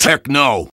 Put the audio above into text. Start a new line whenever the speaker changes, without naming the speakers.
Techno.